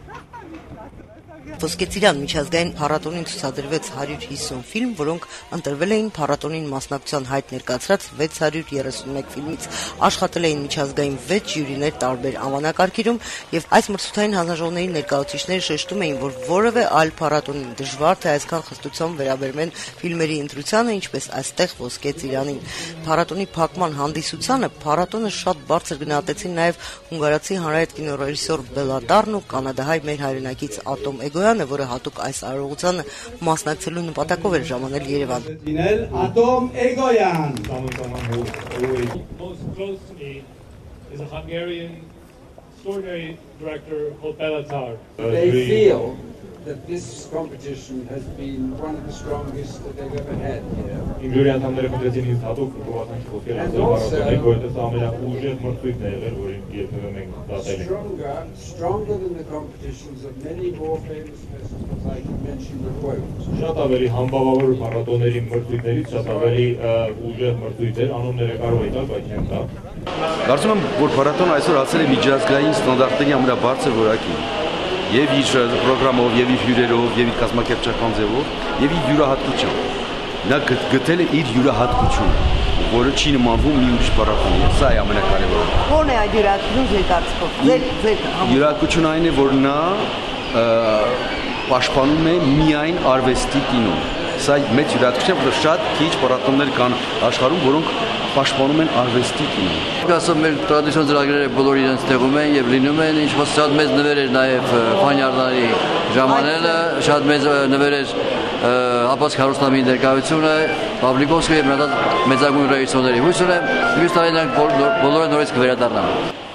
Оставить Ոսկեծիրան միջազգային փառատոնին ցուցադրվեց 150 ֆիլմ, որոնք ընտրվել էին փառատոնին մասնակցության հայտ ներկացրած 631 ֆիլմից։ Աշխատել էին միջազգային 6 ժյուրիներ տարբեր անվանակարգերում, եւ այս մրցութային հանձնաժողովների ներկայացուցիչները շեշտում էին, որ որևէ այլ փառատոնին դժվար թե այսքան խստությամբ վերաբերվեն ֆիլմերի ընտրությանը, ինչպես այստեղ Ոսկեծիրանին։ Փառատոնի փակման հանդիսությանը փառատոնը շատ բարձր գնահատեցին նաեւ հունգարացի հանրահայտ կինոռեժիսոր Բելա Դառն ու կանադահայ մեր հայրենակից Ատոմ Էգոյանը, որը հատուկ այս արարողությանը մասնակցելու նպատակով էր ժամանել Երևան։ Լինել Ատոմ Էգոյան։ Most close to me is a Hungarian extraordinary director called Belatar. They feel that this competition has been one of the strongest that they've ever had here. Իմ ժյուրի անդամները խնդրեցին ինձ հատուկ գովազան խոսքեր And ասել also- բարոյական, որովհետև սա ամենաուժեղ մրցույթն է եղել, որին երբևէ մենք դատել ենք։ Stronger, stronger than the competitions of many more famous festivals. I can mention the quote. Շատ ավելի համբավավոր փառատոների մրցույթներից շատ ավելի ուժեղ մրցույթեր, անունները կարող տալ, բայց չեմ տա։ Կարծում եմ, որ փառատոնը այսօր հասել է միջազգային ստանդարտների ամենաբարձր որակին։ Եվ իր ծրագրամով, եւ իր հյուրերով, եւ իր կազմակերպչական ձևով, եւ իր յուրահատկությամբ։ Նա գտ- գտել է իր յուրահատկությունը, որը չի նմանվում մի ուրիշ փառատոնի։ Սա է ամենակարևորը։ Ո՞րն է այդ յուրացումը ձեր կարծիքով։ Ձեր ձեր Յուրահատկությունը այն է, որ նա պաշտպանում է միայն արվեստի կինոն։ Սա մեծ յուրահատկություն է, որ շատ քիչ փառատոններ կան աշխարհում, որոնք պաշտպանում են արվեստի կինոն։ Ասում մեր տրադիցիոն ծրագրերը բոլոր իրենց տեղում են եւ լինում են, ինչպես շատ մեծ նվեր էր նաեւ Ֆանյարդանի ժամանելը, շատ մեծ նվեր էր ապաց քարոստամի ներկայությունը, Պավլիկովսկի եւ նրա մեծագույն ռեժիսորների։ Հույս ունեմ, մյուս տարի նրանք բոլորը նորից կվերադառնան։